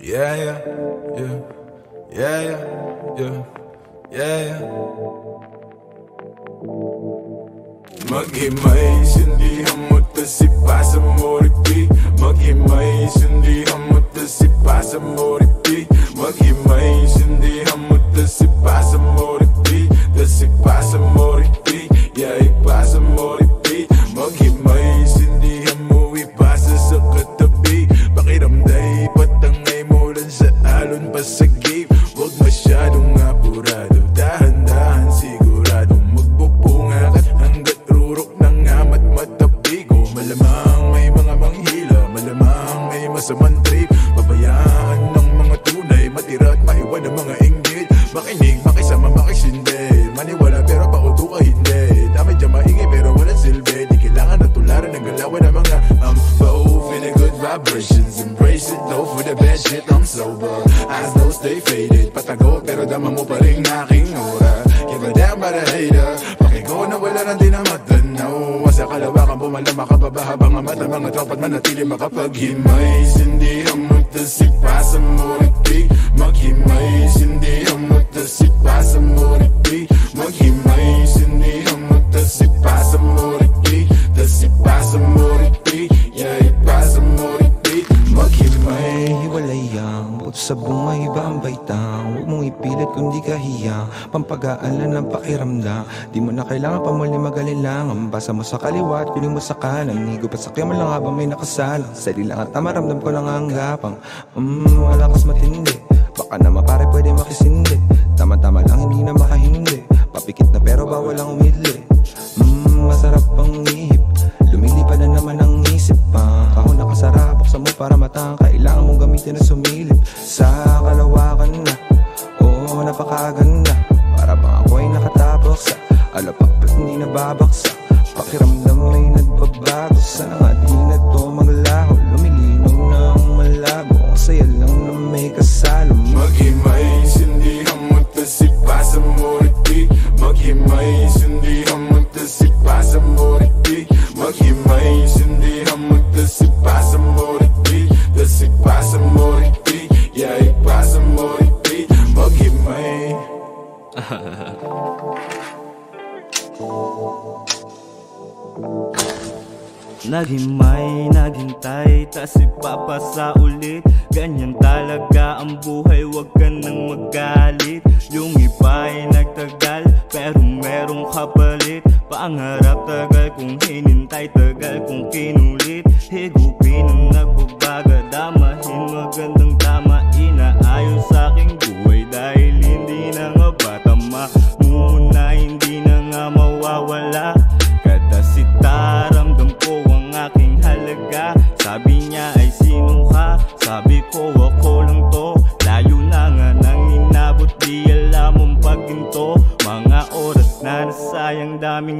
Yeah, yeah, yeah, yeah, yeah, yeah, yeah. Maghimay, sindihan mo to si Pasa Moriti Maghimay, sindihan mo to si Pasa Moriti Maghimay, sindihan mo to si Pasa Moriti To si Pasa Moriti papa give my. Sa bunga iba ang baitang Huwag mong ipilit kung di ka hiyang Pampagaalan ng pakiramdam Di mo na kailangan pa muli magalinlang Basa mo sa kaliwa at piling mo sa kanan. Higo pa sa mo lang habang may nakasalang. Sali lang at tamaramdam ko lang ang gapang. Mmm, malakas matindi. Baka naman pare pwede makisindi. Tama-tama lang hindi na makahindi. Papikit na pero bawal ang umidli. Mmm, masarap ang ihip Lumilipad na naman ang isip pa. Ako nakasara, buksan mo para matang Kailangan mong gamitin na sumilip. Sa kalawakan na Oo, napakaganda. Para bang ako ay nakatapos sa Alapak ba't hindi nababaksa. Pakiramdam ay nagbabago Sana nga di na to maglaho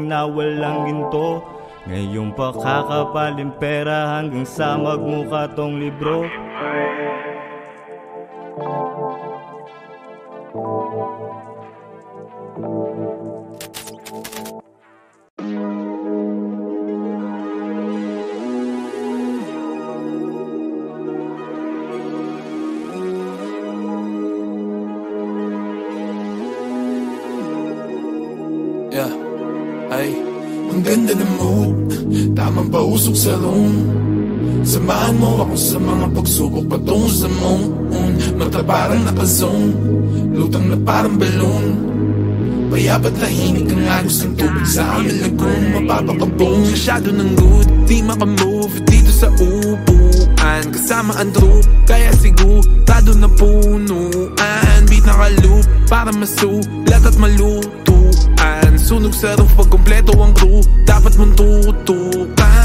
daming nawalang ginto. Ngayong pakakapaling pera hanggang sa magmukha tong libro. Yeah, Ang ganda ng mood. Tamang pausok sa room? Samahan mo ako sa mga pagsubok patungo sa moon. Mata parang nakazone Lutang na parang balloon. Payapat tahimik ang agos ng tubig sa amin lagoon. Mapapakabong Masyado ng good, di makamove dito sa upuan. Kasama ang troop, kaya sigurado na punuan. Beat naka-loop, para masulat at malutuan Sunog sa roof pag kompleto ang crew, dapat mong tutukan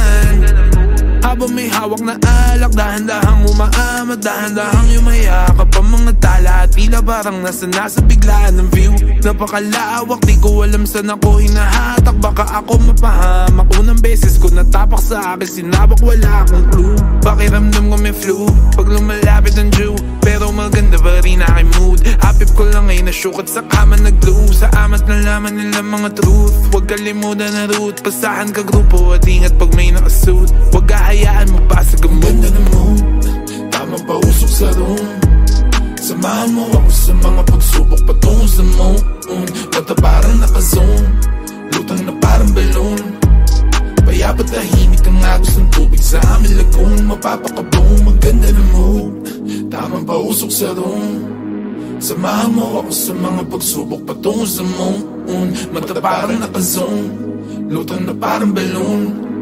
habang may hawak na alak Dahan-dahang umaama, dahan-dahang yumayakap Ang mga tala. At tila parang nasa nasa biglaan ng view. Napakalawak, di ko alam saan ako hinahatak. Baka ako mapahamak. Unang beses ko natapak sa akin Sinabak wala akong clue. Pakiramdam ko may flu Pag lumalapit ang Jew. Pero maganda pa rin aking mood? Apip ko lang ay nasyukat sa kama nag-glue. Sa amat na laman nila mga truth. Huwag kalimutan na root. Pasahan ka grupo at ingat pag may nakasuit. Huwag kahayaan mabasag ang mood Ganda ng mood? Tamang pausok sa room? Samahan mo ako sa mga pagsubok patungo sa moon Mata parang naka-zone Lutang na parang balloon. Payapat tahimik ang agos ng tubig sa aming lagoon. Mapapakaboom, maganda ng mood. Tamang pausok sa room? Samahan mo ako sa mga pagsubok patungo sa moon Mata parang naka-zone Lutang na parang balloon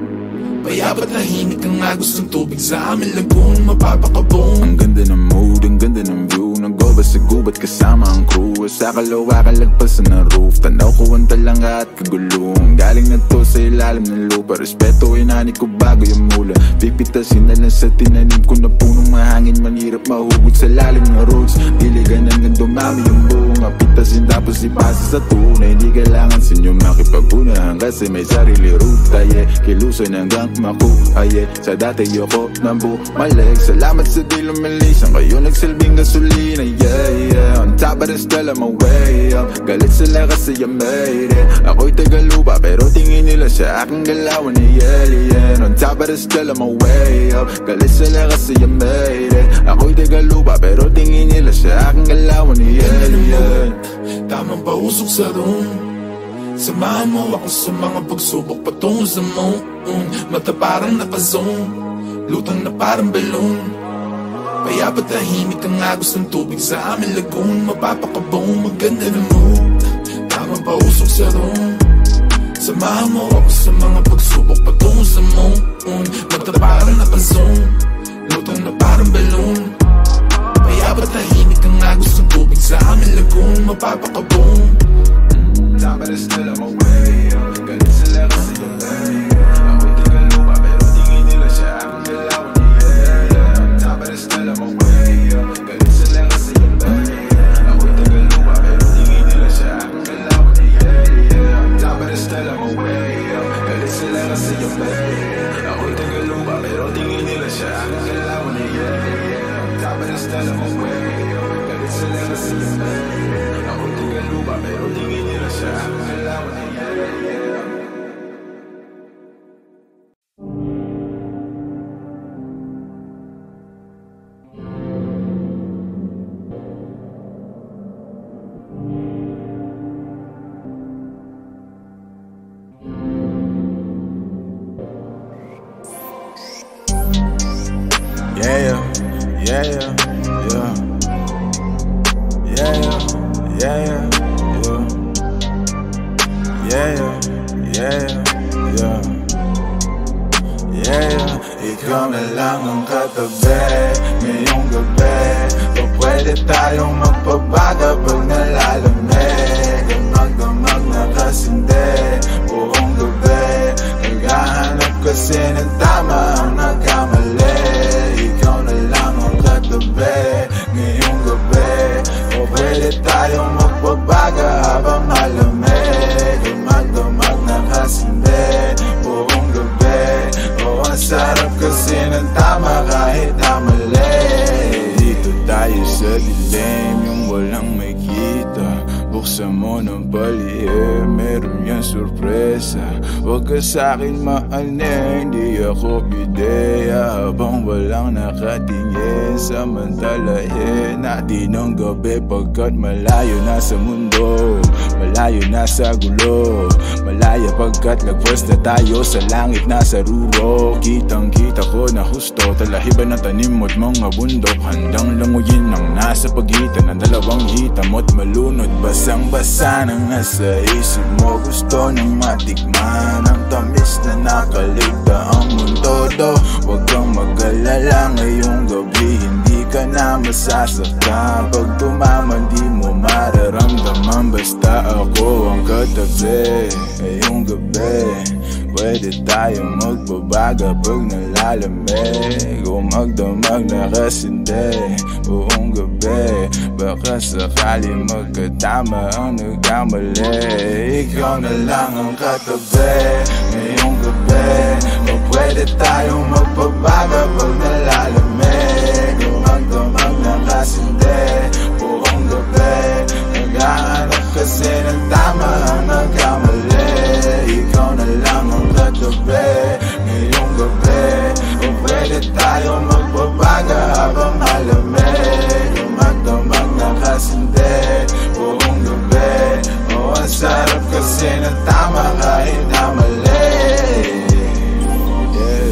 Payapat tahimik ang agos ng tubig. Sa aming lagoon Mapapakaboom Ang ganda ng mood, ang ganda ng view. Nag-over sa gubat kasama ang crew. Sa kalawa kalagpasan ng roof. Tanaw ko ang talanga at kagulong. Galing na to sa ilalim ng lupa. Respeto inani ko bago yung mula. Pipitasin na lang sa tinanim ko na punong mahangin. Manhirap mahugot sa lalim ng roots. Diligan hanggang dumami yung bunga Pitasin tapos ipasa sa tunay. Hindi kailangan sa inyo makipagpunahan Kasi may sarili ruta. Yeah Kilusan hanggang makuha yeah Sa dati yoko nang bumalik Salamat sa di lumilisan Kayo nagsilbing gasolina yeah yeah. On top of the still I'm way up. Galit sila kasi I made it. Ako'y tagalupa pero tingin nila sa aking galawan ni alien On top of the still I'm way up. Galit sila kasi I made it. Ako'y tagalupa pero tingin nila sa aking galawan ni alien Tamang pausok sa room Samahan mo ako sa mga pagsubok patungo sa moon Mata parang naka-zone Lutang na parang balloon. Payapat tahimik ang agos ng tubig sa aming lagoon? Mapapakaboom, maganda ng mood. Tamang pausok sa room? Samahan mo ako sa mga pagsubok patungo sa moon Mata parang naka-zone Lutang na parang balloon. Payapat tahimik ang agos ng tubig sa aming lagoon? Mapapakaboom Top of the still I'm way yeah. Yeah, yeah, yeah, yeah. Yeah, yeah, yeah. Yeah. Ikaw na lang ang katabi Ngayong gabi O pwede tayong magpabaga pag nalalamig Ang magdamag na kasindi Buong gabi Naghahanap kasi ng tama ang nagkamali katabi Ngayong gabi O pwede tayong magpabaga habang malamig Ang magdamag na kasindi Buong gabi O ang sarap kasi ng tama kahit na mali. Dito tayo sa dilim yung kita Buksan mo ng palihim, meron yan sorpresa. Huwag ka sa'kin maanin, di ako pideya Habang walang nakatingin, samantalahin Natin ang gabi pagkat malayo na sa mundo Malayo na sa gulo. Malaya pagkat lagwas na tayo sa langit na sa ruro Kitang kita ko na husto Talahiban ng tanim mo't mga bundok. Handang languyin ang nasa pagitan ng dalawang hitam mo't malunod. Basang basa nang nasa isip mo Gusto nang matikman Ang tamis na nakaligta ang mundo. Do Huwag kang mag-alala ngayong gabi. Hindi ka na masasaktan Pag tumaman di mo mararamdaman Basta ako ang katabi Ngayong gabi Pwede tayo magbabaga pag nalalamig O magdamag na kasindi buong gabi Baka sakali magkatama ang nagkamali Ikaw na lang ang katabi ngayong gabi O pwede tayo magbabaga pag nalalamig O magdamag na kasindi buong gabi Naghahanap kasi ng tama ang nagkamali Ikaw na lang ang katabi ngayong gabi O pwede tayo magbabaga habang malamig magdamag na kasindi buong gabi O ang sarap kasi ng tama kahit na mali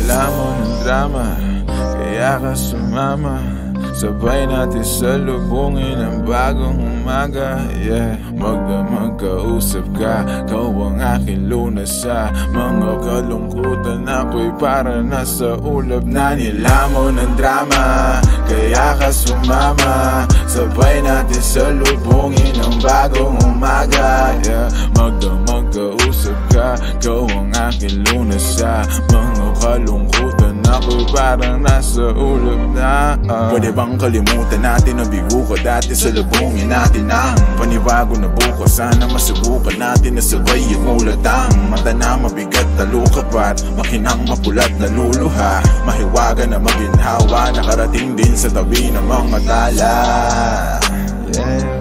alam mo ng drama Kaya ka sumama Sabay natin salubungin ang bagong umaga Yeah, magdamag kausap ka. Kau ang aking lunas sa Mga kalungkutan ako'y para nasa ulap na nilamo ng drama. Kaya ka sumama. Sabay natin salubungin ang bagong umaga Yeah, magdamag kausap ka. Kau ang aking lunas sa Mga kalungkutan ako'y parang nasa ulap na ah. Pwede bang kalimutan natin na bigo ko dati sa lubungin natin ang Panibago na bukas Sana masubukan natin na sabay yung ulat ang Mata na mabigat na lukapat Makinang mapulat na luluha. Mahiwaga na maginhawa Nakarating din sa tabi ng mga tala. Yeah,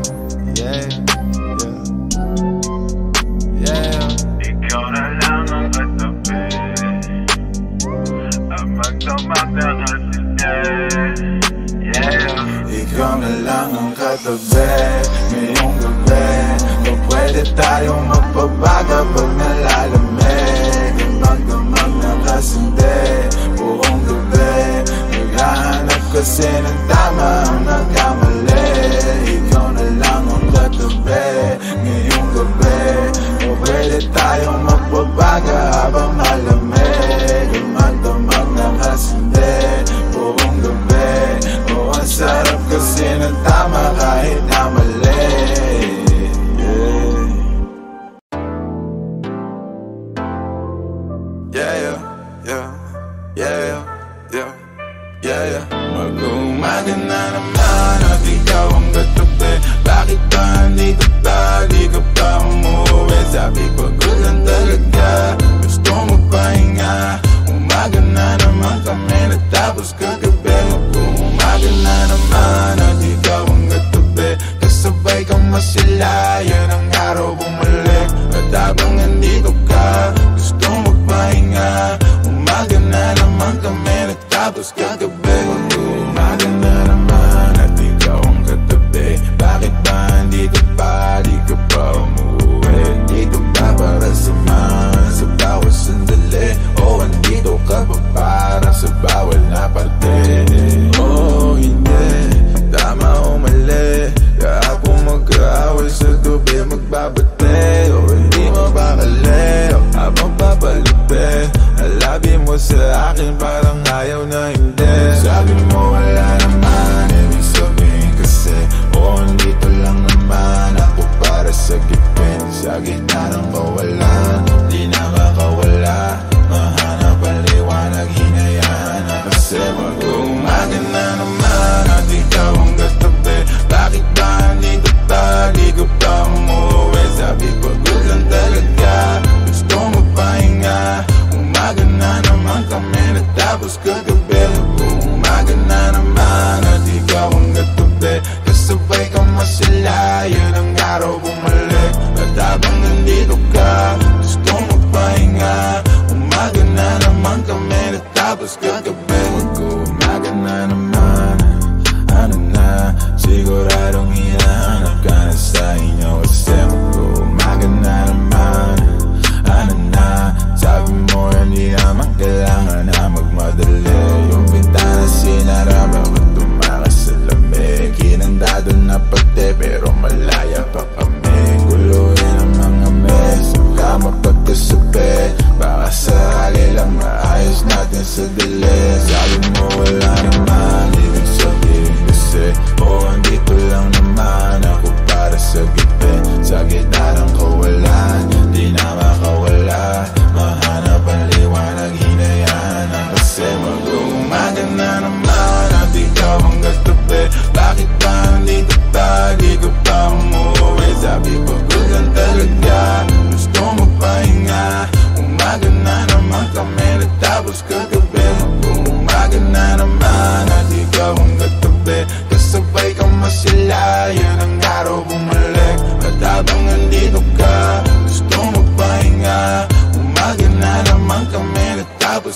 katabi Ngayong gabi O pwede tayong magpabaga Pag nalalamig Ang magdamag na kasindi Buong gabi Naghahanap kasi ng tama Ang nagkamali Ikaw na lang ang katabi Ngayong gabi O pwede tayong magpabaga Habang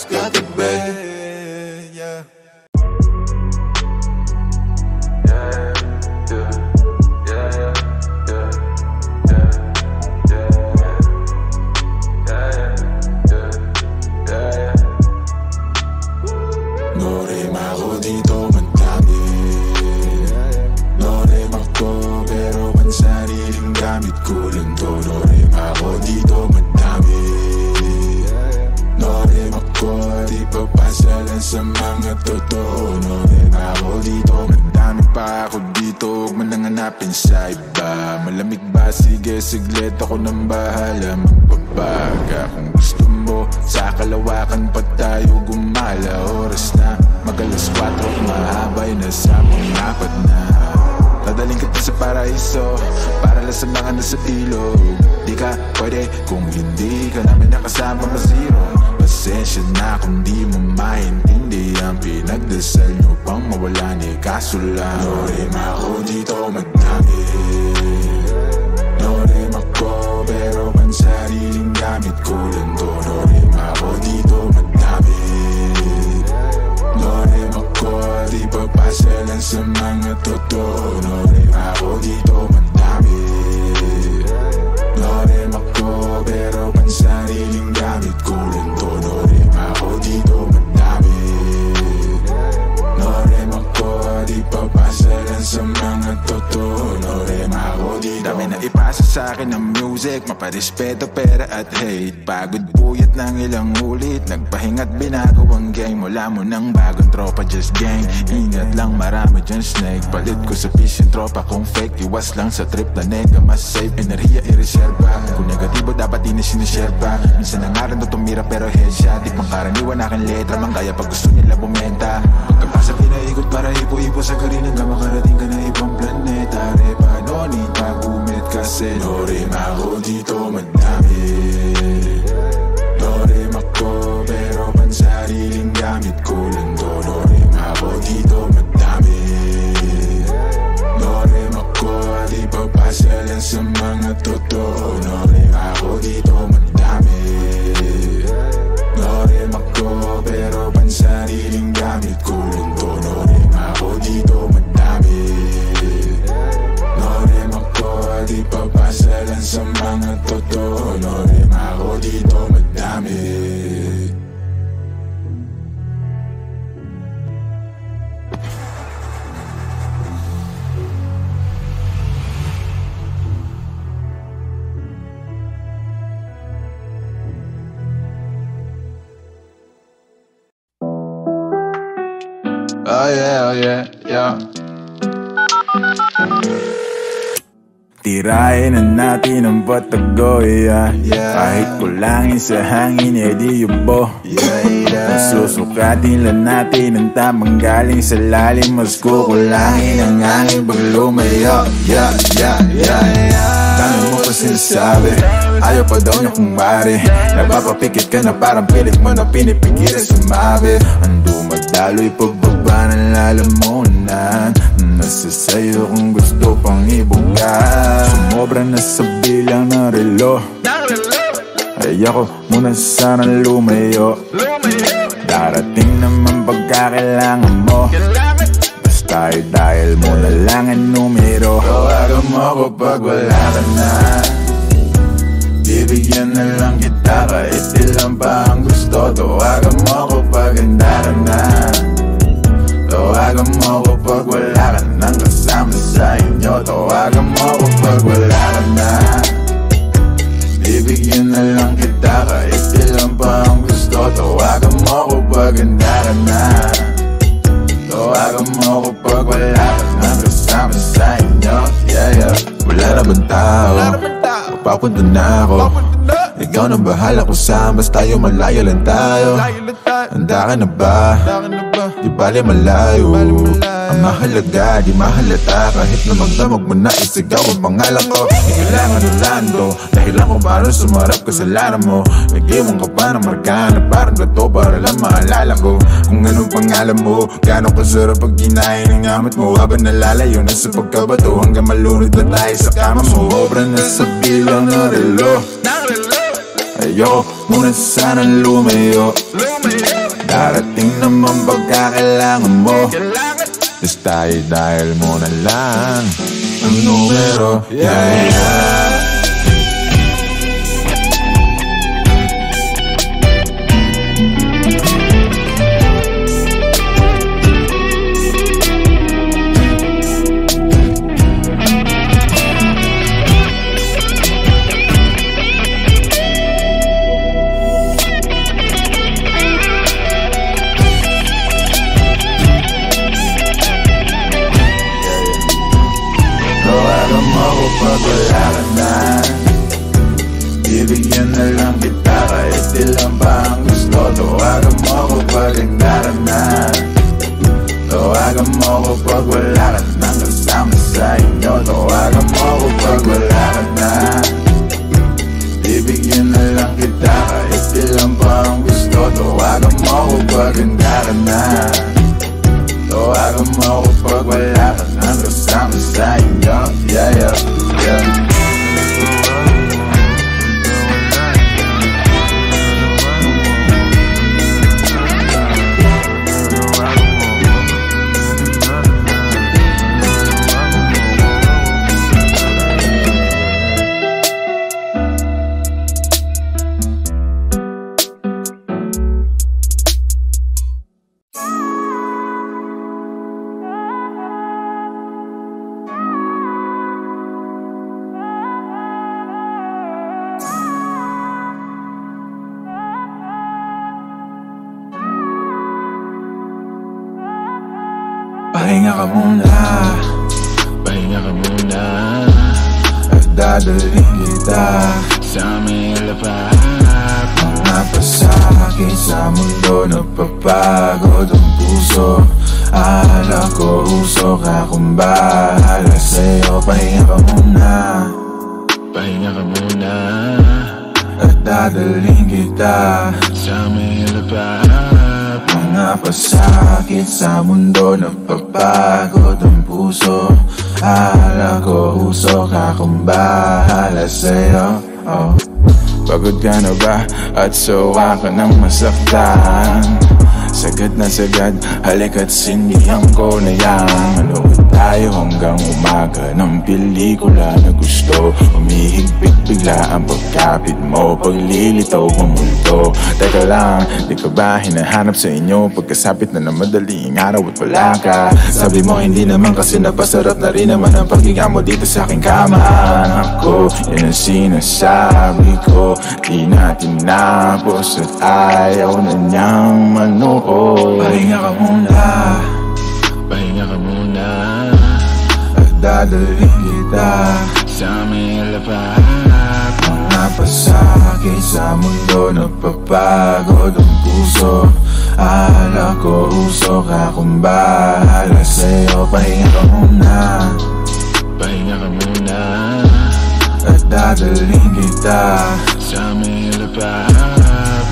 tapos katabi kalawakan pa tayo gumala. Oras na. Magalas 4 Mahabay na sa pangapat na. Dadaling kita sa paraiso Para lang sa mga nasa ilog Di ka pwede kung hindi ka namin nakasama masiro Pasensya na kung di mo maintindihan. Pinagdasal nyo pang mawala ni kaso lang? No rin ako dito madami No rin ako pero ang sariling gamit ko lang to. No dito madami No rin ako di papasa lang sa mga totoo No rin ako dito madami No rin ako pero ang sa akin ng music. Maparespeto, pera at hate. Pagod puyat ng ilang ulit. Nagpahinga't binago ang game. Wala mo ng bagong tropa, just gang. Ingat lang marami dyan snake. Palit ko sa fish yung tropa kung fake. Iwas lang sa trip na nega Mas safe, enerhiya i-reserva Kung negatibo dapat di na sineserva Minsan nangaran to tumira pero headshot. Di pang karaniwan aking letra Manggaya pag gusto nila bumenta. Pagkapasa pinaikot para ipo-ipo sa garin Hanggang makarating ka na Repa, no need pagumit kasi No rin ako dito madami No rin ako pero pansariling gamit ko lang Tirahin na natin ang patagoy yeah. Kahit kulangin sa hangin, edi yubo. Yeah, yeah. Susukatin lang natin ang tamang galing sa lalim. Mas kukulangin ang hangin pag lumayo. Yeah, yeah, yeah, yeah. Dami mo pa sinasabi. Ayaw pa daw niya kung mari Napapapikit ka na parang pilit mo na pinipigilan sumabi. Ang dumadaloy pagbaba ng lalamunan Nasa sayo kung gusto pang ibuga Sumobra na sa bilang ng relo Ay ako muna sana lumayo. Darating naman pagkakailangan mo. Basta dahil mo na lang ang numero. Tawagan mo ako pag wala ka na. Bibigyan na lang kita kahit ilan pa ang gusto. Tawagan mo ako pag handa ka na Tawagan mo ako pag wala ka nang kasama sa inyo Tawagan mo ako pag wala ka na Bibigyan na lang kita kahit ilan pa ang gusto Tawagan mo ako pag handa ka na Tawagan mo ako pag wala ka nang kasama sa inyo Yeah, yeah. Wala na bang tao? Papunta na ako Ikaw na bahala kung saan Basta tayo malayo lang tayo. Handa ka na ba? Di bali malayo. Ang mahalaga, di mahalata. Kahit na magdamag mo na isigaw ang pangalan ko Di kailangan ulando Dahil ako paano sumarap kasalanan mo. Nag-iwan ka pa ng marka na parang gato Para lang maalala ko. Kung anong pangalan mo Gano'ng kasarap pag ginahin ang amat mo. Habang nalalayo na sa pagkabato Hanggang malunod na tayo sa kama mo. Obra na sa bilang ng relo Ayoko muna sana lumayo Darating naman pagkakailangan mo. Is tayo dahil mo na lang. Ang numero Yeah, yeah Akala ko usok akong bahala sa'yo. Pahinga ka muna. Pahinga ka muna. At dadalhin kita. Sa may lapat Mga pasakit sa mundo Napapagod ang puso. Akala ko usok akong bahala sa'yo. Oh. Pagod ka na ba? At sawa ka ng masaktan Sagad na sagad, halika't sindihan ko na yan. Manood tayo hanggang umaga. Ng pelikula na gusto Umihigpit bigla ang pagkapit mo. Paglilitaw ang multo. Teka lang, di ka ba hinahanap sa inyo? Pagkasapit na ng madaling araw at wala ka. Sabi mo hindi naman kasi napasarap na rin naman ang paghinga mo dito sa aking kama. Ako, yan ang sinasabi ko. Di natin napos at ayaw na niyang manood. Pahinga ka muna. Pahinga ka muna dadalhin kita. Sa may lapat Mga pasakit sa mundo Napapagod ang puso. Akala ko usok akong bahala sa'yo. Pahinga ka muna. Pahinga ka muna. At dadalhin kita. Sa may lapat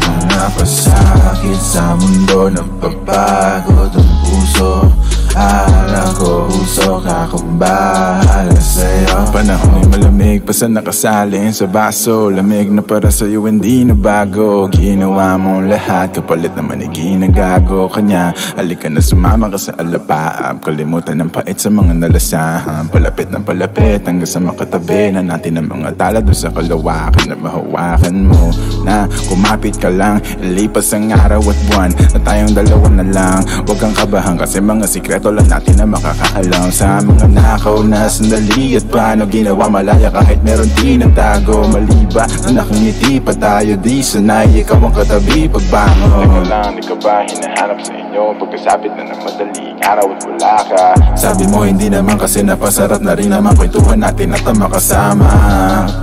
Mga pasakit sa mundo Napapagod ang puso. Akala ko usok akong bahala ay sa nakasalin sa baso Lamig na para sa'yo hindi na bago. Ginawa mo lahat kapalit naman ay ginagago Kanya. Halika na sumama ka sa alapaap Kalimutan ng pait sa mga nalasahan. Palapit ng palapit hanggang sa makatabi Na natin ang mga tala doon sa kalawakan Na mahawakan mo na. Kumapit ka lang Ilipas ang araw at buwan Na tayong dalawa na lang. Huwag kang kabahan kasi mga sikreto lang natin na makakaalam. Sa mga nakaw na sandali at paano ginawa malaya Kahit meron tinatago Maliba na nakangiti pa tayo Di sanay. Ikaw ang katabi pagbangon. Teka lang, di ka ba hinahanap sa inyo? Pagkasapit na ng madaling araw at wala ka. Sabi mo hindi naman kasi napasarap na rin naman Kwentuhan natin at ang makasama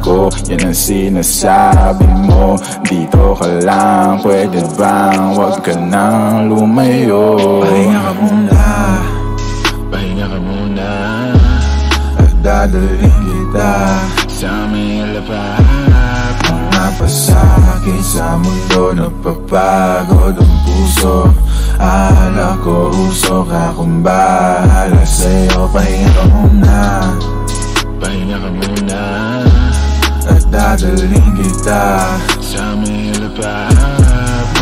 ko. Yan ang sinasabi mo Dito ka lang, pwede bang Huwag ka nang lumayo. Pahinga ka muna. Pahinga ka muna. At dadalhin kita Sa may lapat Mga pasakit sa mundo Napapagod ang puso. Akala ko usok akong bahala sa'yo. Pahinga ka muna. Pahinga ka muna. At dadalhin kita. Sa sa mahilap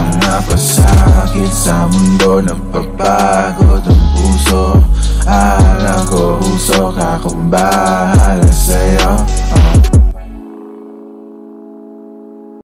Mga pasakit sa mundo Nagpapagod ang puso. Alam ko usok akong bahay